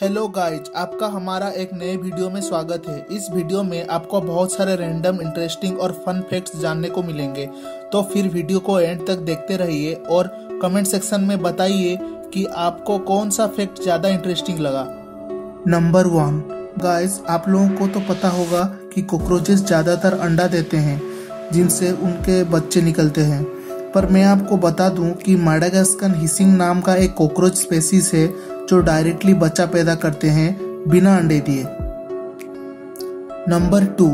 Hello guys आपका हमारा एक नए वीडियो में स्वागत है। इस वीडियो में आपको बहुत सारे रैंडम इंटरेस्टिंग और फन फैक्ट्स जानने को मिलेंगे। तो फिर वीडियो को एंड तक देखते रहिए और कमेंट सेक्शन में बताइए कि आपको कौन सा फैक्ट ज़्यादा इंटरेस्टिंग लगा। नंबर वन गाइज़ आप लोगों को तो पता होगा कि कॉकरोचेस ज़्यादातर अंडा देते हैं, जिनसे उनके बच्चे निकलते हैं। पर मैं आपको बता दूँ कि माडागास्कन हिसिंग नाम का एक कॉकरोच स्पेसीज है जो डायरेक्टली बच्चा पैदा करते हैं बिना अंडे दिए। नंबर टू,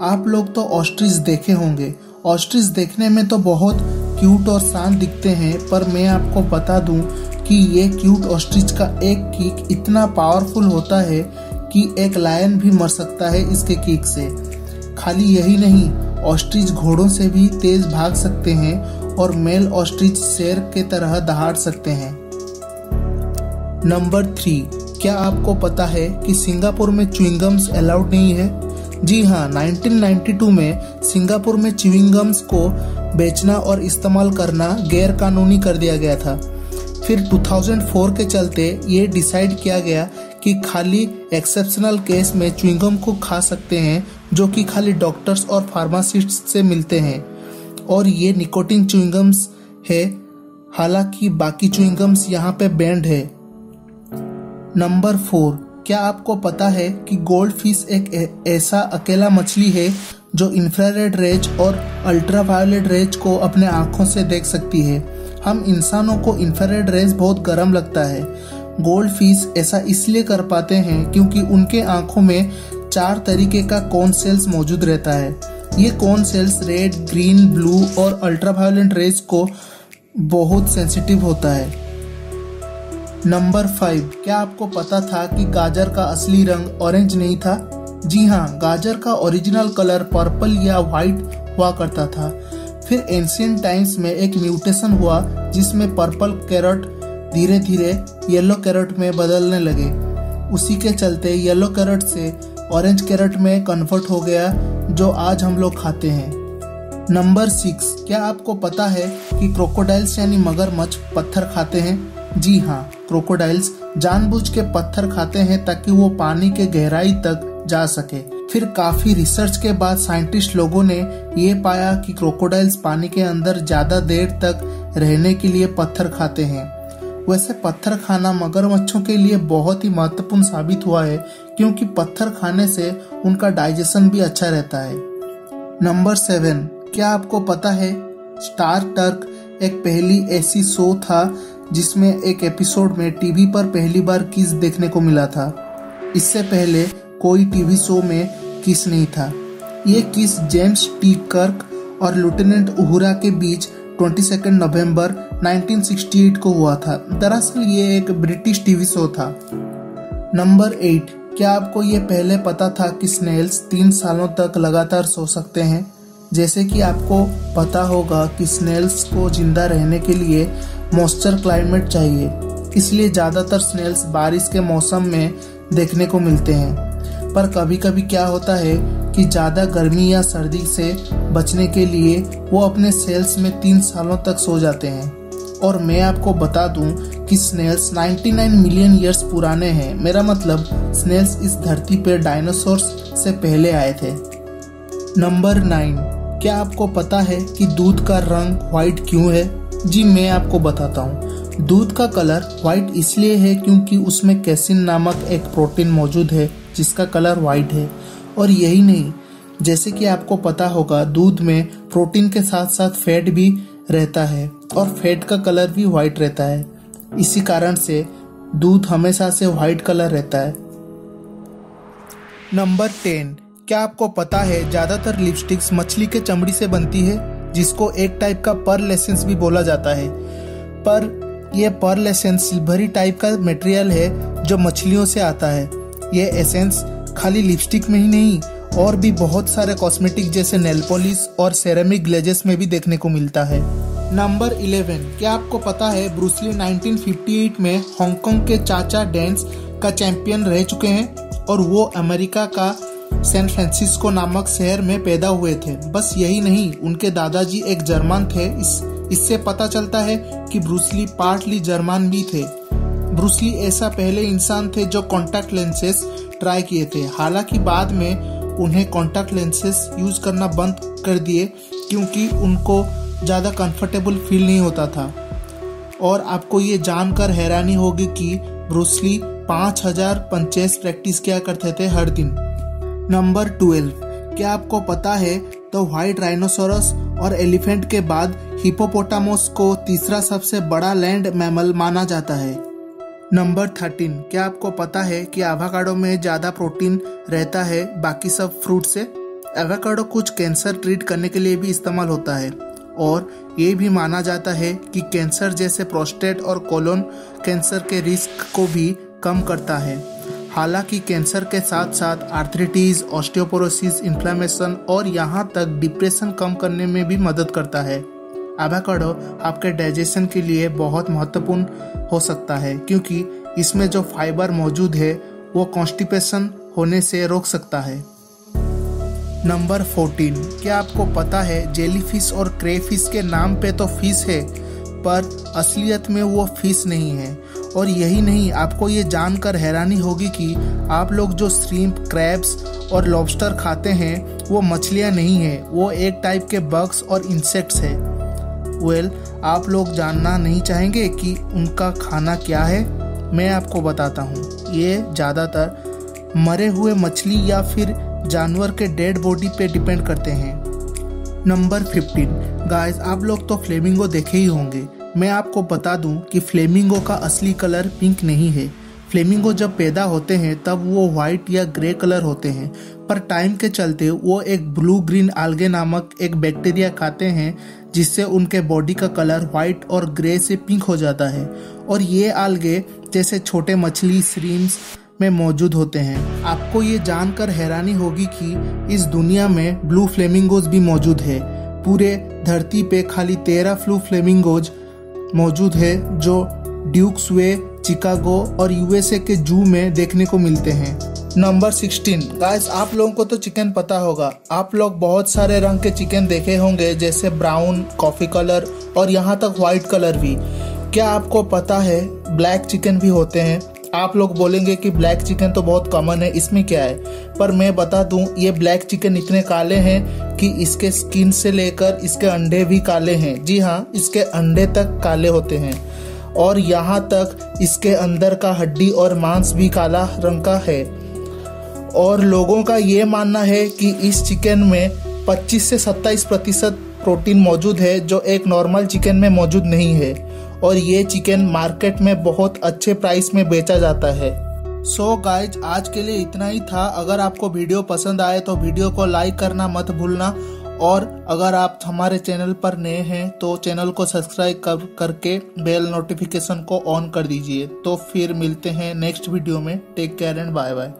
आप लोग तो ऑस्ट्रिच देखे होंगे। ऑस्ट्रिच देखने में तो बहुत क्यूट और शांत दिखते हैं, पर मैं आपको बता दूँ कि ये क्यूट ऑस्ट्रिच का एक किक इतना पावरफुल होता है कि एक लायन भी मर सकता है इसके किक से। खाली यही नहीं, ऑस्ट्रिच घोड़ों से भी तेज भाग सकते हैं और मेल ऑस्ट्रिच शेर के तरह दहाड़ सकते हैं। नंबर थ्री, क्या आपको पता है कि सिंगापुर में च्युइंगम्स अलाउड नहीं है? जी हाँ 1992 में सिंगापुर में च्युइंगम्स को बेचना और इस्तेमाल करना गैर कानूनी कर दिया गया था। फिर 2004 के चलते ये डिसाइड किया गया कि खाली एक्सेप्शनल केस में च्युइंगम को खा सकते हैं, जो कि खाली डॉक्टर्स और फार्मासिस्ट से मिलते हैं। और ये निकोटिन च्युइंगम्स है। हालाँकि बाकी च्युइंगम्स यहाँ पे बैंड है। नंबर फोर क्या आपको पता है कि गोल्ड फ़िश एक ऐसा अकेला मछली है जो इंफ्रारेड रेज और अल्ट्रावायोलेट रेज को अपने आँखों से देख सकती है? हम इंसानों को इंफ्रारेड रेज बहुत गर्म लगता है। गोल्ड फ़िश ऐसा इसलिए कर पाते हैं क्योंकि उनके आँखों में चार तरीके का कौन सेल्स मौजूद रहता है। ये कौन सेल्स रेड ग्रीन ब्लू और अल्ट्रावायोलेट रेज को बहुत सेंसिटिव होता है? नंबर फाइव क्या आपको पता था कि गाजर का असली रंग ऑरेंज नहीं था? जी हाँ गाजर का ओरिजिनल कलर पर्पल या व्हाइट हुआ करता था। फिर एंशियंट टाइम्स में एक म्यूटेशन हुआ, जिसमें पर्पल कैरट धीरे धीरे येलो कैरट में बदलने लगे। उसी के चलते येलो कैरट से ऑरेंज कैरट में कन्वर्ट हो गया, जो आज हम लोग खाते हैं। नंबर सिक्स क्या आपको पता है कि क्रोकोडाइल्स यानी मगरमच्छ पत्थर खाते हैं? जी हाँ क्रोकोडाइल्स जानबूझ के पत्थर खाते हैं ताकि वो पानी के गहराई तक जा सके। फिर काफ़ी रिसर्च के बाद साइंटिस्ट लोगों ने ये पाया कि क्रोकोडाइल्स पानी के अंदर ज़्यादा देर तक रहने के लिए पत्थर खाते हैं। वैसे पत्थर खाना मगरमच्छों के लिए बहुत ही महत्वपूर्ण साबित हुआ है, क्योंकि पत्थर खाने से उनका डाइजेशन भी अच्छा रहता है। नंबर सेवन, क्या आपको पता है, स्टार टर्क एक पहली ऐसी शो था जिसमें एक एपिसोड में टीवी पर पहली बार किस देखने को मिला था? इससे पहले कोई टीवी शो में किस नहीं था। ये किस जेम्स टी. कर्क और लेफ्टिनेंट उहुरा के बीच 22 नवंबर 1968 को हुआ था। दरअसल ये एक ब्रिटिश टीवी शो था। नंबर एट, क्या आपको ये पहले पता था कि स्नेल्स तीन सालों तक लगातार सो सकते हैं? जैसे कि आपको पता होगा कि स्नेल्स को ज़िंदा रहने के लिए मॉइस्चर क्लाइमेट चाहिए। इसलिए ज़्यादातर स्नेल्स बारिश के मौसम में देखने को मिलते हैं। पर कभी कभी क्या होता है कि ज़्यादा गर्मी या सर्दी से बचने के लिए वो अपने सेल्स में तीन सालों तक सो जाते हैं। और मैं आपको बता दूँ कि स्नेल्स 99 मिलियन ईयर्स पुराने हैं। मेरा मतलब स्नेल्स इस धरती पर डायनासोर्स से पहले आए थे। नंबर नाइन क्या आपको पता है कि दूध का रंग व्हाइट क्यों है? जी, मैं आपको बताता हूँ। दूध का कलर व्हाइट इसलिए है क्योंकि उसमें कैसिन नामक एक प्रोटीन मौजूद है, जिसका कलर व्हाइट है। और यही नहीं, जैसे कि आपको पता होगा, दूध में प्रोटीन के साथ साथ फैट भी रहता है। और फैट का कलर भी व्हाइट रहता है। इसी कारण से दूध हमेशा से व्हाइट कलर रहता है। नंबर टेन क्या आपको पता है ज़्यादातर लिपस्टिक्स मछली के चमड़ी से बनती है, जिसको एक टाइप का पर लेसेंस भी बोला जाता है? पर यह पर एसेंस सिल्वरी टाइप का मटेरियल है जो मछलियों से आता है। ये एसेंस खाली लिपस्टिक में ही नहीं, और भी बहुत सारे कॉस्मेटिक जैसे नेल पॉलिश और सेरेमिक ग्लेजेस में भी देखने को मिलता है। नंबर 11 क्या आपको पता है ब्रूसली 1958 में हांगकांग के चाचा डेंस का चैंपियन रह चुके हैं और वो अमेरिका का सैन फ्रांसिस्को नामक शहर में पैदा हुए थे। बस यही नहीं, उनके दादाजी एक जर्मन थे। इस, इससे पता चलता है कि ब्रूसली पार्टली जर्मन भी थे। ब्रूसली ऐसा पहले इंसान थे जो कॉन्टैक्ट लेंसेज ट्राई किए थे। हालाँकि बाद में उन्हें कॉन्टैक्ट लेंसेज यूज़ करना बंद कर दिए, क्योंकि उनको ज़्यादा कंफर्टेबल फील नहीं होता था। और आपको ये जानकर हैरानी होगी कि ब्रूसली पाँच हज़ार पंचेस प्रैक्टिस किया करते थे हर दिन। नंबर ट्वेल्व क्या आपको पता है तो व्हाइट राइनोसोरस और एलिफेंट के बाद हिपोपोटामोस को तीसरा सबसे बड़ा लैंड मैमल माना जाता है। नंबर थर्टीन क्या आपको पता है कि एवोकाडो में ज़्यादा प्रोटीन रहता है, बाकी सब फ्रूट से? एवोकाडो कुछ कैंसर ट्रीट करने के लिए भी इस्तेमाल होता है। और ये भी माना जाता है कि कैंसर जैसे प्रोस्टेट और कोलोन कैंसर के रिस्क को भी कम करता है। हालाँकि कैंसर के साथ साथ आर्थरिटीज ऑस्टियोपोरोसिस, इन्फ्लामेशन और यहाँ तक डिप्रेशन कम करने में भी मदद करता है। एवोकाडो आपके डाइजेशन के लिए बहुत महत्वपूर्ण हो सकता है क्योंकि इसमें जो फाइबर मौजूद है, वो कॉन्स्टिपेशन होने से रोक सकता है। नंबर 14 क्या आपको पता है जेलीफिश और क्रेफिश के नाम पे तो फ़िश है पर असलियत में वो फ़िश नहीं है। और यही नहीं आपको ये जानकर हैरानी होगी कि आप लोग जो श्रीम्प क्रैब्स और लॉबस्टर खाते हैं वो मछलियाँ नहीं है। वो एक टाइप के बग्स और इंसेक्ट्स है। वेल well, आप लोग जानना नहीं चाहेंगे कि उनका खाना क्या है? मैं आपको बताता हूँ। ये ज़्यादातर मरे हुए मछली या फिर जानवर के डेड बॉडी पे डिपेंड करते हैं। नंबर फिफ्टीन गाइस आप लोग तो फ्लेमिंगो देखे ही होंगे। मैं आपको बता दूँ कि फ्लेमिंगो का असली कलर पिंक नहीं है। फ्लेमिंगो जब पैदा होते हैं, तब वो व्हाइट या ग्रे कलर होते हैं। पर टाइम के चलते वो एक ब्लू ग्रीन आलगे नामक एक बैक्टीरिया खाते हैं, जिससे उनके बॉडी का कलर व्हाइट और ग्रे से पिंक हो जाता है। और ये आलगे जैसे छोटे मछली श्रीम्स में मौजूद होते हैं। आपको ये जानकर हैरानी होगी कि इस दुनिया में ब्लू फ्लेमिंगोज भी मौजूद है। पूरे धरती पे खाली तेरह फ्लू फ्लेमिंगोज मौजूद है, जो ड्यूक्स वे, चिकागो और यूएसए के जू में देखने को मिलते हैं। Number sixteen. गाइस, आप लोगों को तो चिकन पता होगा। आप लोग बहुत सारे रंग के चिकन देखे होंगे, जैसे ब्राउन, कॉफ़ी कलर और यहाँ तक व्हाइट कलर भी। क्या आपको पता है, ब्लैक चिकन भी होते हैं? आप लोग बोलेंगे कि ब्लैक चिकन तो बहुत कॉमन है, इसमें क्या है? पर मैं बता दूँ, ये ब्लैक चिकन इतने काले हैं कि इसके स्किन से लेकर इसके अंडे भी काले हैं। जी हाँ इसके अंडे तक काले होते हैं। और यहाँ तक इसके अंदर का हड्डी और मांस भी काला रंग का है। और लोगों का ये मानना है कि इस चिकन में 25 से 27 प्रतिशत प्रोटीन मौजूद है, जो एक नॉर्मल चिकन में मौजूद नहीं है। और ये चिकन मार्केट में बहुत अच्छे प्राइस में बेचा जाता है। सो so गाइज़ आज के लिए इतना ही था। अगर आपको वीडियो पसंद आए तो वीडियो को लाइक करना मत भूलना। और अगर आप हमारे चैनल पर नए हैं तो चैनल को सब्सक्राइब कर, करके बेल नोटिफिकेशन को ऑन कर दीजिए। तो फिर मिलते हैं नेक्स्ट वीडियो में। Take care and bye bye